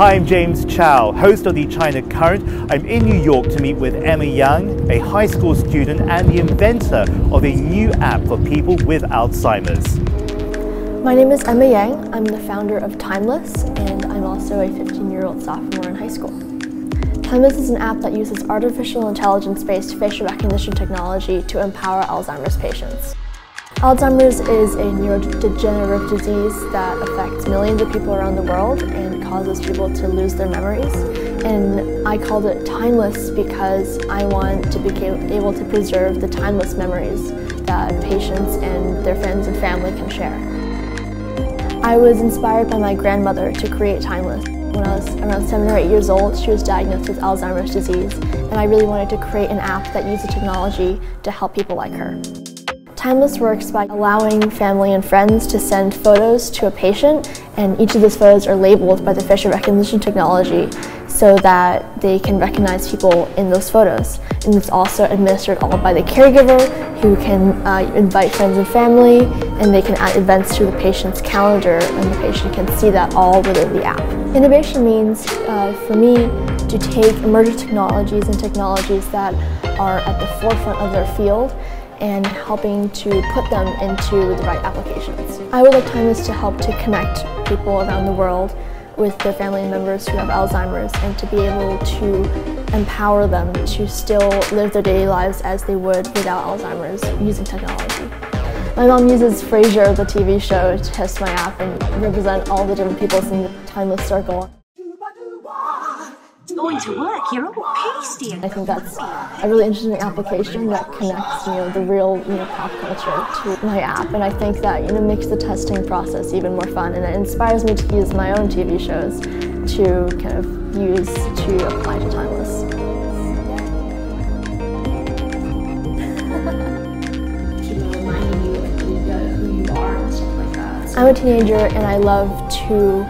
Hi, I'm James Chau, host of the China Current. I'm in New York to meet with Emma Yang, a high school student and the inventor of a new app for people with Alzheimer's. My name is Emma Yang. I'm the founder of Timeless, and I'm also a 15-year-old sophomore in high school. Timeless is an app that uses artificial intelligence-based facial recognition technology to empower Alzheimer's patients. Alzheimer's is a neurodegenerative disease that affects millions of people around the world and causes people to lose their memories. And I called it timeless because I want to be able to preserve the timeless memories that patients and their friends and family can share. I was inspired by my grandmother to create Timeless. When I was around seven or eight years old, she was diagnosed with Alzheimer's disease, and I really wanted to create an app that used the technology to help people like her. Timeless works by allowing family and friends to send photos to a patient and each of those photos are labeled by the facial recognition technology so that they can recognize people in those photos. And it's also administered all by the caregiver who can uh, invite friends and family and they can add events to the patient's calendar and the patient can see that all within the app. Innovation means uh, for me to take emerging technologies and technologies that are at the forefront of their field and helping to put them into the right applications. I would like Timeless to help to connect people around the world with their family members who have Alzheimer's and to be able to empower them to still live their daily lives as they would without Alzheimer's using technology. My mom uses Frasier, the TV show, to test my app and represent all the different people in the Timeless Circle going to work. You're all pasty. I think that's a really interesting application that connects, you know, the real, you know, pop culture to my app, and I think that you know makes the testing process even more fun, and it inspires me to use my own TV shows to kind of use to apply to Timeless. I'm a teenager and I love to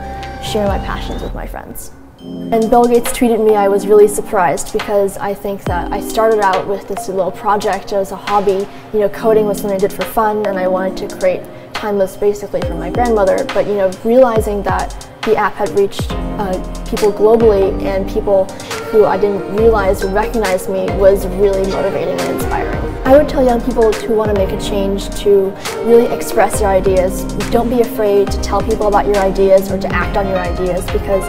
share my passions with my friends. And Bill Gates tweeted me, I was really surprised because I think that I started out with this little project as a hobby. You know, coding was something I did for fun and I wanted to create Timeless basically for my grandmother. But you know, realizing that the app had reached uh, people globally and people who I didn't realize would recognize me was really motivating and inspiring. I would tell young people who want to make a change to really express their ideas. Don't be afraid to tell people about your ideas or to act on your ideas because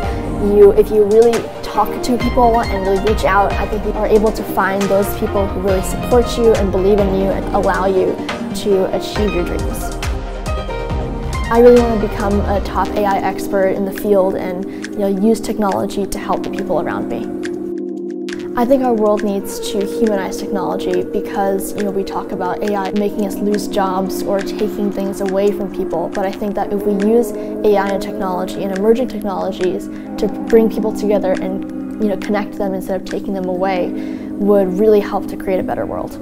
you, if you really talk to people and really reach out, I think you are able to find those people who really support you and believe in you and allow you to achieve your dreams. I really want to become a top AI expert in the field and you know, use technology to help the people around me. I think our world needs to humanize technology because you know we talk about AI making us lose jobs or taking things away from people, but I think that if we use AI and technology and emerging technologies to bring people together and you know connect them instead of taking them away would really help to create a better world.